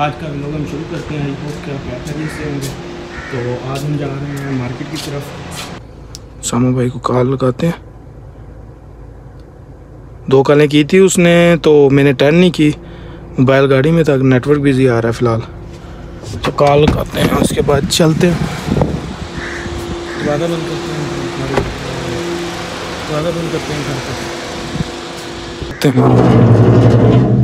आज का व्लॉग हम शुरू करते हैं आई होप कि आप खैरियत से होंगे। तो आज हम जा रहे हैं मार्केट की तरफ़। सामा भाई को कॉल लगाते हैं। दो कॉलें की थी उसने तो मैंने टेन नहीं की। मोबाइल गाड़ी में था नेटवर्क बिज़ी आ रहा है फ़िलहाल। तो कॉल लगाते हैं उसके बाद चलते हैं। दरवाज़ा बंद करते हैं दरवाज़ा बंद करते हैं करते हैं।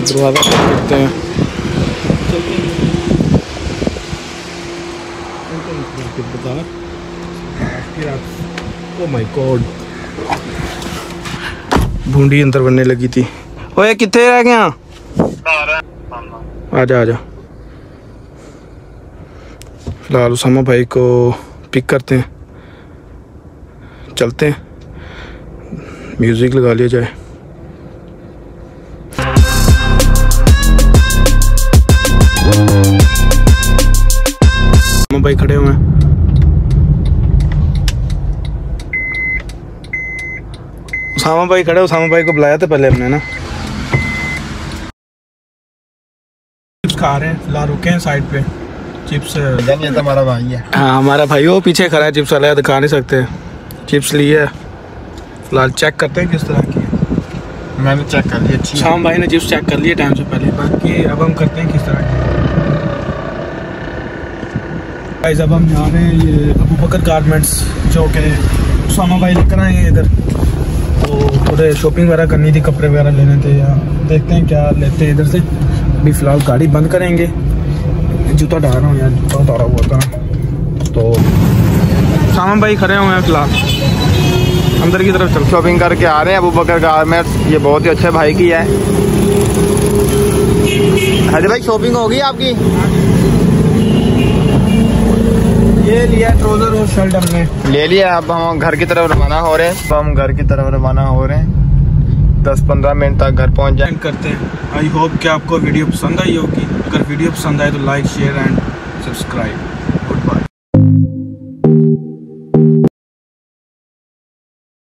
दरवाज़ा बंद करते हैं बूंदी अंदर बनने लगी थी ओए कितने रह गया आजा आजा। फ़िलहाल उसामा भाई को पिक करते हैं। चलते हैं। म्यूज़िक लगा लिया जाए। उसामा भाई खड़े हुए हैं। उसामा भाई खड़े उसामा भाई को बुलाया था पहले हमने ना। चिप्स खा रहे हैं फ़िलहाल रुके हैं साइड पे। चिप्स तो हमारा भाई है। हाँ हमारा भाई वो पीछे खड़ा है चिप्स वाला है दिखा नहीं सकते। चिप्स लिए है। फ़िलहाल चेक करते हैं किस तरह की मैंने चेक कर लिया अच्छी शाम भाई ने चिप्स चेक कर लिए टाइम से पहले। बाकी अब हम करते हैं किस तरह की गाइस अब हम जा रहे हैं ये अबू बकर गारमेंट्स जो कि उसामा भाई लेकर आए हैं इधर। तो थोड़े शॉपिंग वगैरह करनी थी, कपड़े वगैरह लेने थे। या देखते हैं क्या लेते हैं। इधर से अभी फ़िलहाल गाड़ी बंद करेंगे। जूता डाल रहा हूँ यार, जूता उतारा हुआ था। तो सामान भाई खड़े हुए हैं फ़िलहाल। अंदर की तरफ़ शॉपिंग करके आ रहे हैं अबू बकर गारमेंट्स ये बहुत ही अच्छे भाई की है। हरे भाई शॉपिंग होगी आपकी? ये लिया ट्रोजर और शर्ट हमने। ले लिया अब हम घर की तरफ़ रवाना हो रहे हैं। तो हम घर की तरफ़ रवाना हो रहे हैं। दस पंद्रह मिनट तक घर पहुँच जाए। करते हैं। आई होप कि आपको वीडियो पसंद आई होगी। अगर वीडियो पसंद आए तो लाइक शेयर एंड सब्सक्राइब